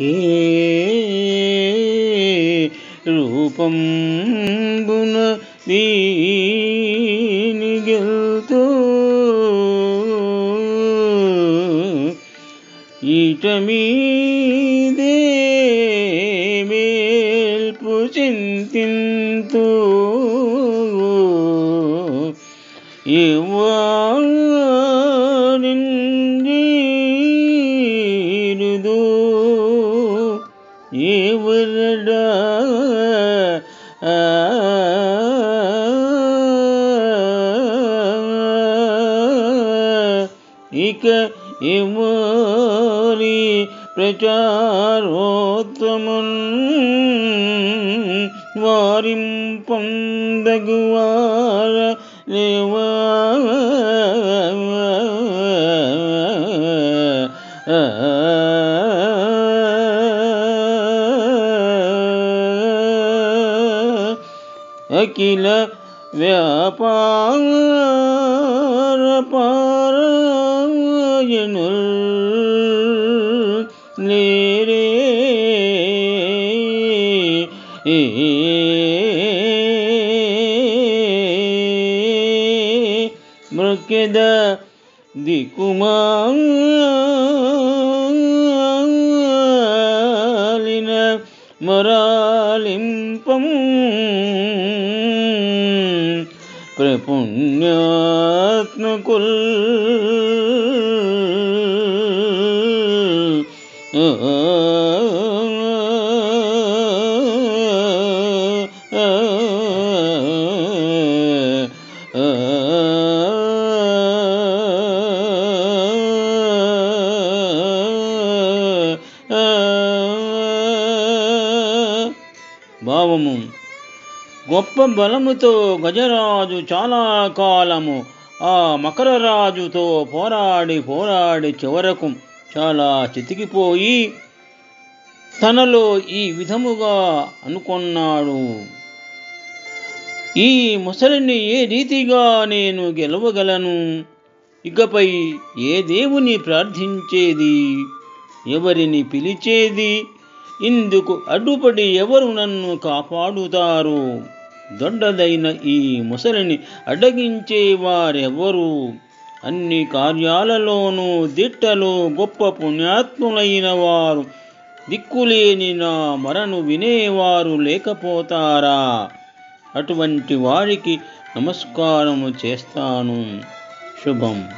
ఏ రూపం రూపంబున దీని గెల్తో. ఈట మీదే మేల్పు చింతింతూ. ఇవ్వారిందు ఇక ఇమోరి ప్రచారోత్తమన్ వారిం किल व्यापार पारायणुल नीरे मृकेद दिकुम मरालिम புஷ்பம் பிரபுண்யாத்மகுல் ஆ భావము. గొప్ప బలముతో గజరాజు చాలా కాలము. ఆ మకరరాజుతో పోరాడి పోరాడి చివరకు చాలా చితికిపోయి తనలో ఈ విధముగా అనుకున్నాడు. ఈ ముసలిని ఏ రీతిగా నేను గెలవగలను? ఇకపై ఏ దేవుని ప్రార్థించేది? ఎవరిని పిలిచేది? ఇందుకు అడ్డుపడి ఎవరు నన్ను కాపాడుతారు? దొడ్డదైన ఈ ముసలిని అడ్డగించేవారెవరు అన్ని కార్యాలలోనూ దిట్టలు గొప్ప పుణ్యాత్ములైన వారు దిక్కులేని నా మరను వినేవారు లేకపోతారా? అటువంటి వారికి నమస్కారము చేస్తాను. శుభం.